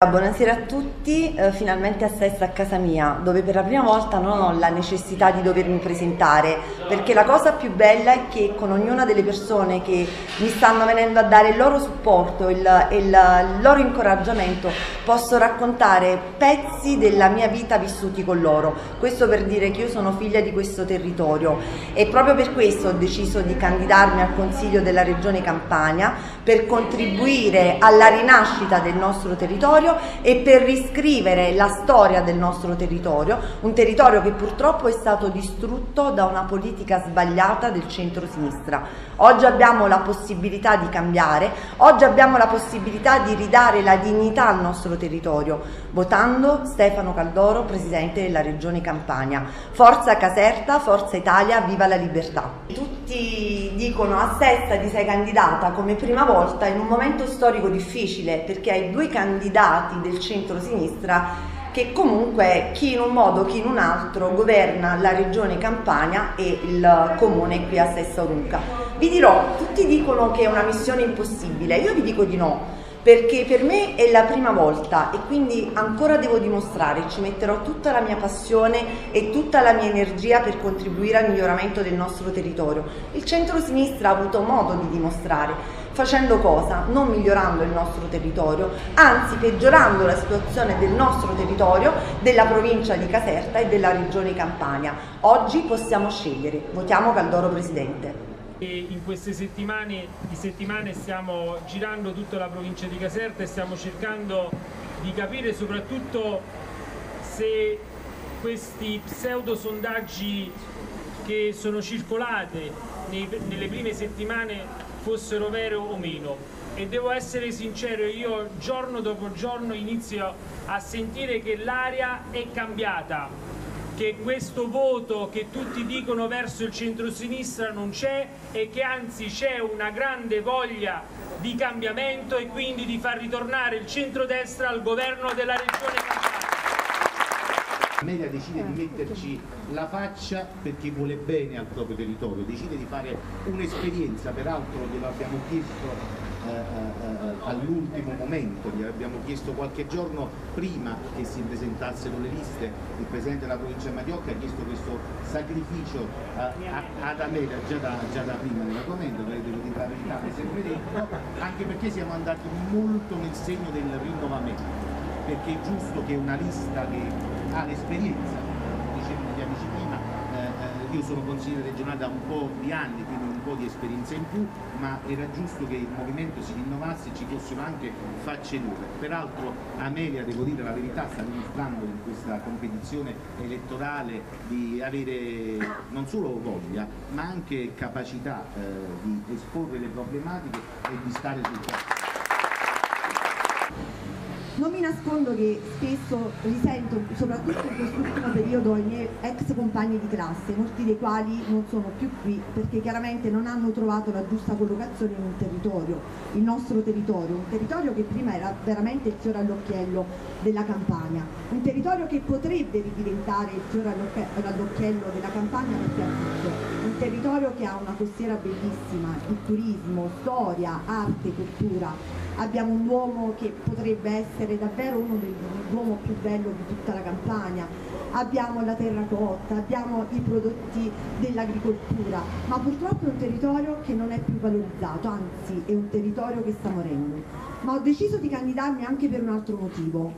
Buonasera a tutti, eh, finalmente a Sesta a casa mia, dove per la prima volta non ho la necessità di dovermi presentare, perché la cosa più bella è che con ognuna delle persone che mi stanno venendo a dare il loro supporto, il, il, il loro incoraggiamento, posso raccontare pezzi della mia vita vissuti con loro. Questo per dire che io sono figlia di questo territorio e proprio per questo ho deciso di candidarmi al Consiglio della Regione Campania per contribuire alla rinascita del nostro territorio territorio e per riscrivere la storia del nostro territorio, un territorio che purtroppo è stato distrutto da una politica sbagliata del centro-sinistra. Oggi abbiamo la possibilità di cambiare, oggi abbiamo la possibilità di ridare la dignità al nostro territorio, votando Stefano Caldoro, Presidente della Regione Campania. Forza Caserta, Forza Italia, viva la libertà! Dicono a Sesta ti sei candidata come prima volta in un momento storico difficile perché hai due candidati del centro-sinistra che comunque chi in un modo chi in un altro governa la regione Campania e il comune qui a Sessa Orunca. Vi dirò, tutti dicono che è una missione impossibile, io vi dico di no, perché per me è la prima volta e quindi ancora devo dimostrare, ci metterò tutta la mia passione e tutta la mia energia per contribuire al miglioramento del nostro territorio. Il centro-sinistra ha avuto modo di dimostrare facendo cosa? Non migliorando il nostro territorio, anzi peggiorando la situazione del nostro territorio, della provincia di Caserta e della regione Campania. Oggi possiamo scegliere, votiamo Caldoro Presidente. In queste settimane, settimane stiamo girando tutta la provincia di Caserta e stiamo cercando di capire soprattutto se questi pseudo sondaggi che sono circolate nelle prime settimane fossero vere o meno. E devo essere sincero, io giorno dopo giorno inizio a sentire che l'aria è cambiata, che questo voto che tutti dicono verso il centro-sinistra non c'è e che anzi c'è una grande voglia di cambiamento e quindi di far ritornare il centro-destra al governo della regione Campania. Media decide di metterci la faccia perché vuole bene al proprio territorio, decide di fare un'esperienza, peraltro glielo abbiamo chiesto eh, eh, all'ultimo momento, gli abbiamo chiesto qualche giorno prima che si presentassero le liste, il Presidente della provincia di Madiocca ha chiesto questo sacrificio a, a, ad Amelia già da, già da prima nell'argomento, avete devo dire la verità, sempre detto, anche perché siamo andati molto nel segno del rinnovamento perché è giusto che una lista che ha l'esperienza, dicevano gli amici prima, eh, eh, io sono consigliere regionale da un po' di anni, quindi un po' di esperienza in più, ma era giusto che il movimento si rinnovasse e ci fossero anche facce nuove. Peraltro Amelia, devo dire la verità, sta dimostrando in questa competizione elettorale di avere non solo voglia, ma anche capacità eh, di esporre le problematiche e di stare sul campo. Non mi nascondo che spesso risento, soprattutto in quest'ultimo periodo, i miei ex compagni di classe, molti dei quali non sono più qui perché chiaramente non hanno trovato la giusta collocazione in un territorio, il nostro territorio, un territorio che prima era veramente il fiore all'occhiello della Campania, un territorio che potrebbe diventare il fiore all'occhiello della Campania perché ha un territorio che ha una costiera bellissima, il turismo, storia, arte, cultura, abbiamo un uomo che potrebbe essere davvero uno dell'uomo più bello di tutta la campagna, abbiamo la terracotta, abbiamo i prodotti dell'agricoltura, ma purtroppo è un territorio che non è più valorizzato, anzi è un territorio che sta morendo. Ma ho deciso di candidarmi anche per un altro motivo,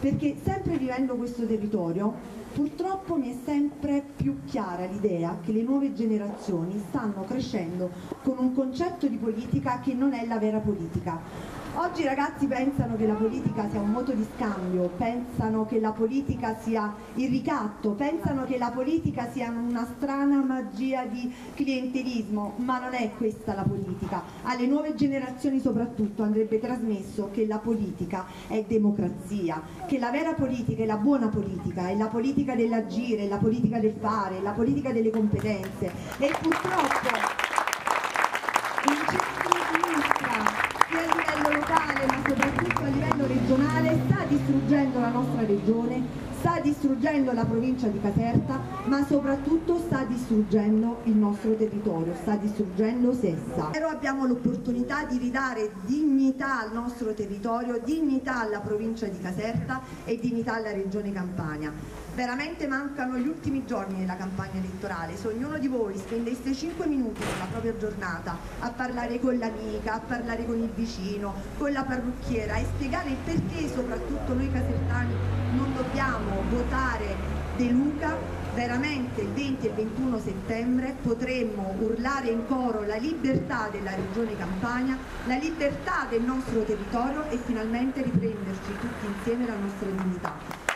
perché sempre vivendo questo territorio purtroppo mi è sempre più chiara l'idea che le nuove generazioni stanno crescendo con un concetto di politica che non è la vera politica, Oggi i ragazzi pensano che la politica sia un moto di scambio, pensano che la politica sia il ricatto, pensano che la politica sia una strana magia di clientelismo, ma non è questa la politica. Alle nuove generazioni soprattutto andrebbe trasmesso che la politica è democrazia, che la vera politica è la buona politica, è la politica dell'agire, la politica del fare, la politica delle competenze e purtroppo locale ma soprattutto a livello regionale sta distruggendo la nostra regione sta distruggendo la provincia di Caserta, ma soprattutto sta distruggendo il nostro territorio, sta distruggendo Sessa. Però abbiamo l'opportunità di ridare dignità al nostro territorio, dignità alla provincia di Caserta e dignità alla regione Campania. Veramente mancano gli ultimi giorni della campagna elettorale, se ognuno di voi spendesse 5 minuti nella propria giornata a parlare con l'amica, a parlare con il vicino, con la parrucchiera e spiegare perché soprattutto noi casertani non dobbiamo votare De Luca, veramente il 20 e il 21 settembre potremmo urlare in coro la libertà della regione Campania, la libertà del nostro territorio e finalmente riprenderci tutti insieme la nostra dignità.